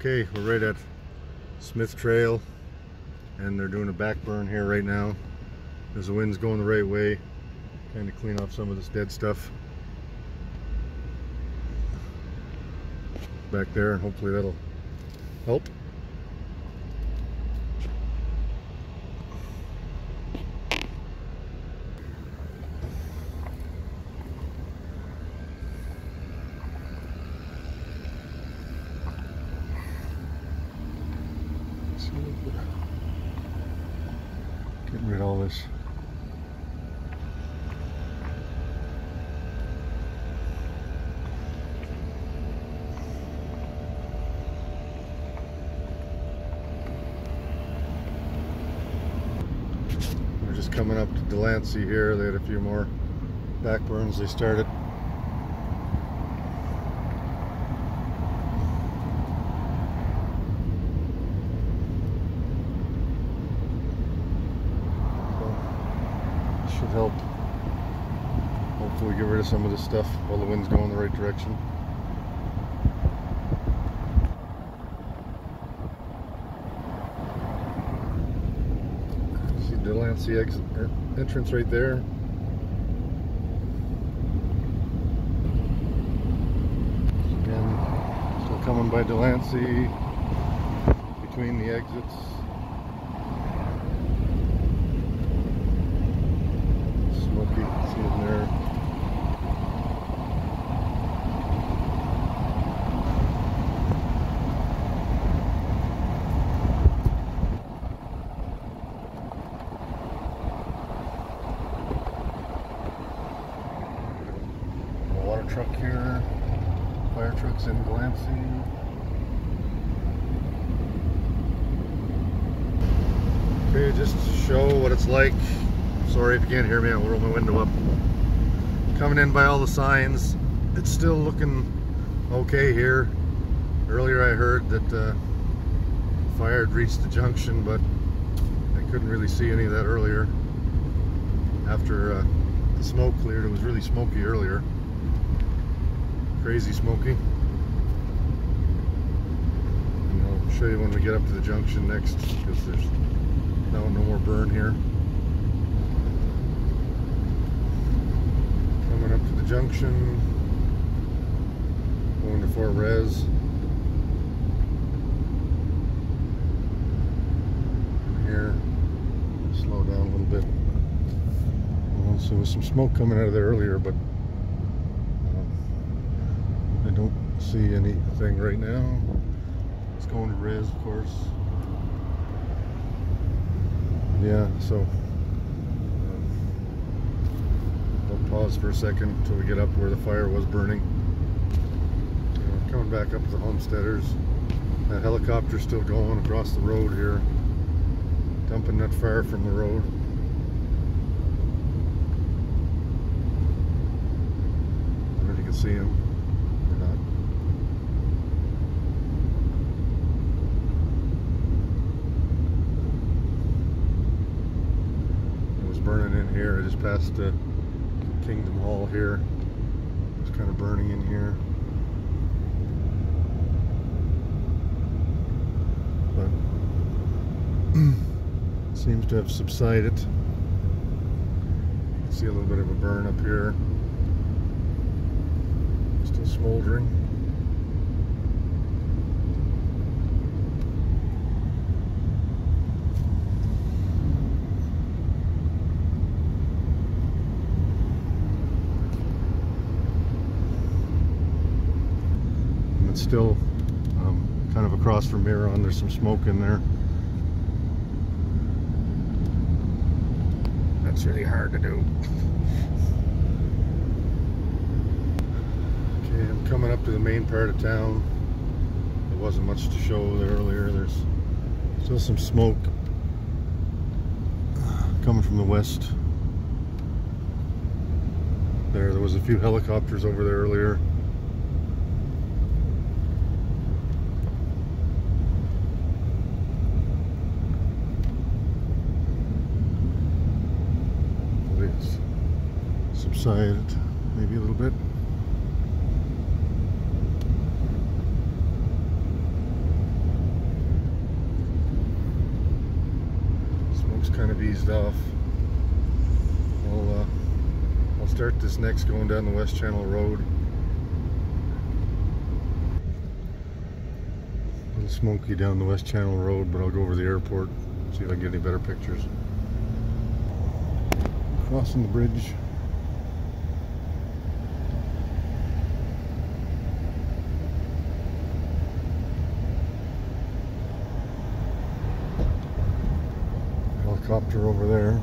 Okay, we're right at Smith Trail and they're doing a back burn here right now. As the wind's going the right way, kind of clean off some of this dead stuff back there and hopefully that'll help. Getting rid of all this. We're just coming up to Delancey here. They had a few more back burns they started. So, should help. Hopefully get rid of some of this stuff while the wind's going the right direction. See Delancey exit entrance right there. Again, still coming by Delancey between the exits. See it there. Water truck here, fire trucks in Delancey. Okay, just to show what it's like. Sorry if you can't hear me, I'll roll my window up. Coming in by all the signs, it's still looking okay here. Earlier I heard that uh, fire had reached the junction, but I couldn't really see any of that earlier. After uh, the smoke cleared, it was really smoky earlier. Crazy smoky. And I'll show you when we get up to the junction next, because there's no, no more burn here. Coming up to the junction, going to Fort Res. Here, slow down a little bit. Well, so there was some smoke coming out of there earlier, but um, I don't see anything right now. It's going to Res, of course yeah so um, I'll pause for a second until we get up where the fire was burning. Uh, coming back up to the homesteaders. That helicopter's still going across the road here. Dumping that fire from the road. I don't know if you can see him burning in here. I just passed uh, Kingdom Hall here. It's kind of burning in here. But seems to have subsided. You can see a little bit of a burn up here. Still smoldering. It's still um, kind of across from Miron. There's some smoke in there. That's really hard to do. Okay, I'm coming up to the main part of town. There wasn't much to show there earlier. There's still some smoke coming from the west. There, there was a few helicopters over there earlier. maybe a little bit. Smoke's kind of eased off. I'll, uh, I'll start this next going down the West Channel Road. A little smoky down the West Channel Road, but I'll go over the airport, see if I can get any better pictures. Crossing the bridge. Helicopter over there.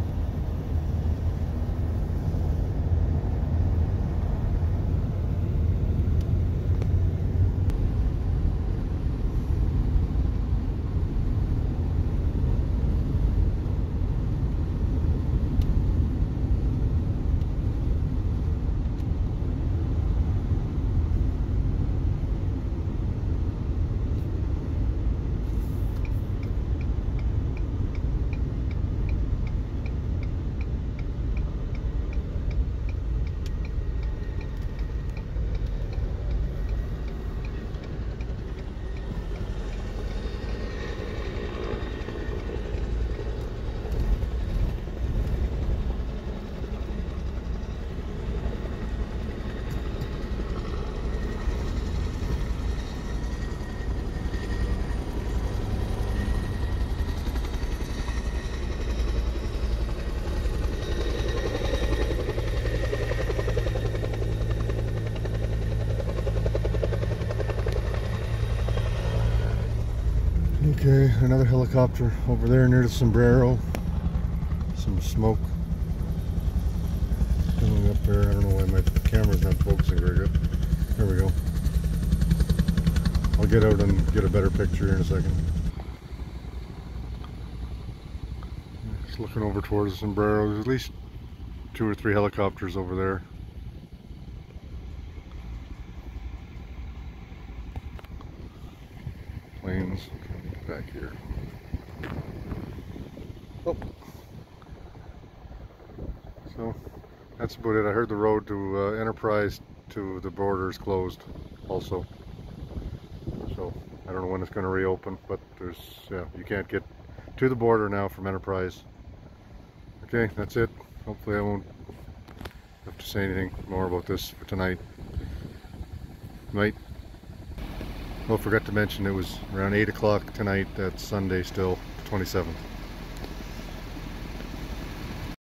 Okay, another helicopter over there near the sombrero. Some smoke coming up there. I don't know why my camera's not focusing very good. There we go. I'll get out and get a better picture in a second. Just looking over towards the sombrero. There's at least two or three helicopters over there. Planes back here. Oh. So that's about it. I heard the road to uh, Enterprise to the border is closed also. So I don't know when it's going to reopen, but there's, yeah, you can't get to the border now from Enterprise. Okay, that's it. Hopefully I won't have to say anything more about this for tonight. Night. Oh, forgot to mention it was around 8 o'clock tonight. That's Sunday still, 27th.